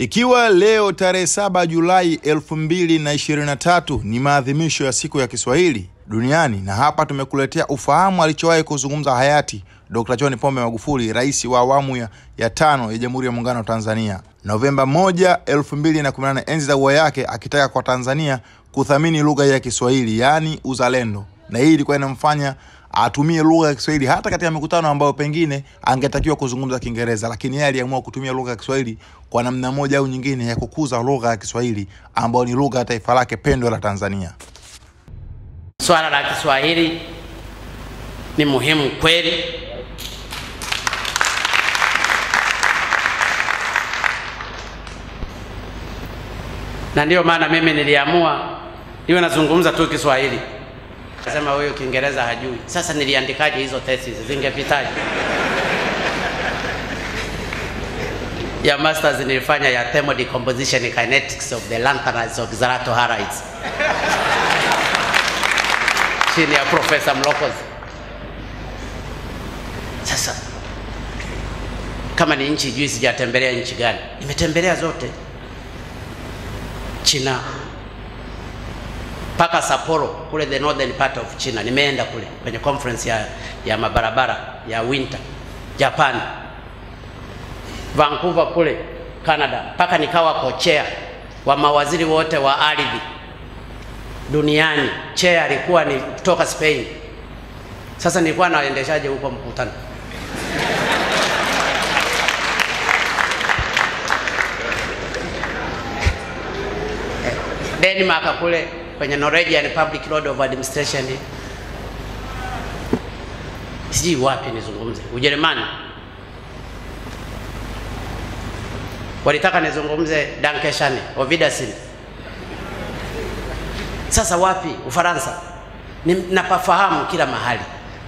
Ikiwa leo tarehe 7 Julai 2023 ni maadhimisho ya siku ya Kiswahili duniani, na hapa tumekuletea ufahamu alichowahi kuzungumza hayati Dr. John Pombe Magufuli, rais wa awamu ya, ya tano ya Jamhuri ya Muungano wa Tanzania, Novemba 1, 2018, enzi za ua yake, akitaka kwa Tanzania kuthamini lugha ya Kiswahili, yaani uzalendo, na hii ilikuwa inamfanya atumie lugha ya Kiswahili hata katika mikutano ambayo pengine angetakiwa kuzungumza Kiingereza, lakini yeye aliamua kutumia lugha ya Kiswahili kwa namna moja au nyingine ya kukuza lugha ya Kiswahili ambayo ni lugha ya taifa lake pendwa la Tanzania. Swala la Kiswahili ni muhimu kweli, na ndiyo maana mimi niliamua niwe nazungumza tu Kiswahili. Nasema huyu Kiingereza hajui. Sasa niliandikaje hizo thesis, zingepitaje? ya masters nilifanya ya thermal decomposition kinetics of the lanthanides of Zarato harides chini ya Profesa Mlokozi. Sasa kama ni nchi jui, sijatembelea nchi gani? Nimetembelea zote, China mpaka Sapporo kule the northern part of China, nimeenda kule kwenye conference ya, ya mabarabara ya winter. Japan, Vancouver kule Canada, mpaka nikawa kochea wa mawaziri wote wa ardhi duniani. Chea alikuwa ni kutoka Spain. Sasa nilikuwa na waendeshaji huko mkutano? Denmark kule kwenye Norwegian Public Road of Administration, sijui wapi nizungumze. Ujerumani walitaka nizungumze Dankeschön ovidasin. Sasa wapi? Ufaransa. Napafahamu kila mahali,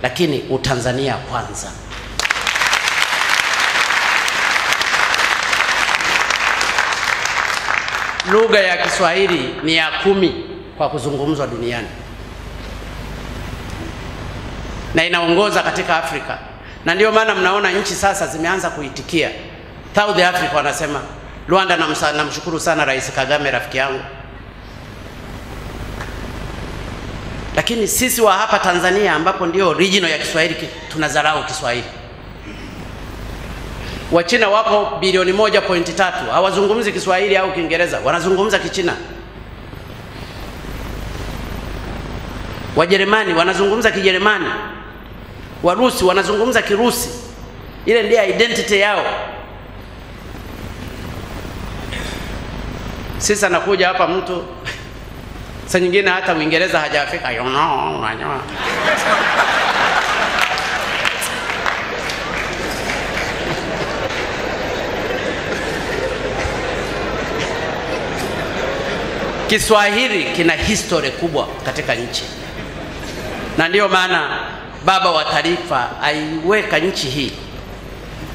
lakini Utanzania kwanza. Lugha ya Kiswahili ni ya kumi kwa kuzungumzwa duniani na inaongoza katika Afrika, na ndio maana mnaona nchi sasa zimeanza kuitikia. South Africa wanasema, Rwanda namshukuru na sana Rais Kagame, rafiki yangu lakini sisi wa hapa Tanzania ambapo ndio original ya Kiswahili tunadharau Kiswahili. Wachina wapo bilioni moja pointi tatu hawazungumzi Kiswahili au Kiingereza, wanazungumza Kichina. Wajerumani wanazungumza Kijerumani, Warusi wanazungumza Kirusi. Ile ndiyo identity yao. Sisi anakuja hapa mtu Sa nyingine hata Uingereza hajafika, you know, unajua. Kiswahili kina history kubwa katika nchi, na ndiyo maana baba wa taifa aiweka nchi hii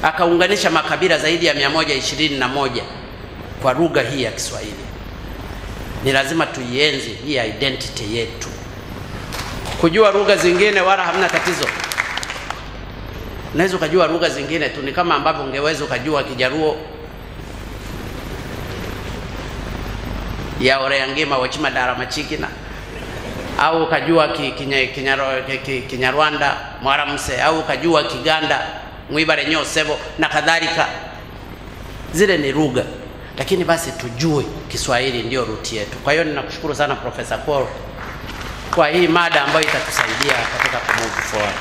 akaunganisha makabila zaidi ya mia moja ishirini na moja kwa lugha hii ya Kiswahili. Ni lazima tuienzi hii identity yetu. Kujua lugha zingine wala hamna tatizo, unaweza ukajua lugha zingine tu, ni kama ambavyo ungeweza ukajua Kijaruo ya Oreangema Wachima Dara Machikina au ukajua Kinyarwanda Mwaramse au ukajua Kiganda Mwibare Nyosebo na kadhalika. Zile ni lugha lakini basi tujue Kiswahili ndio ruti yetu. Kwa hiyo ninakushukuru sana Profesa Paul kwa hii mada ambayo itatusaidia katika kumove forward.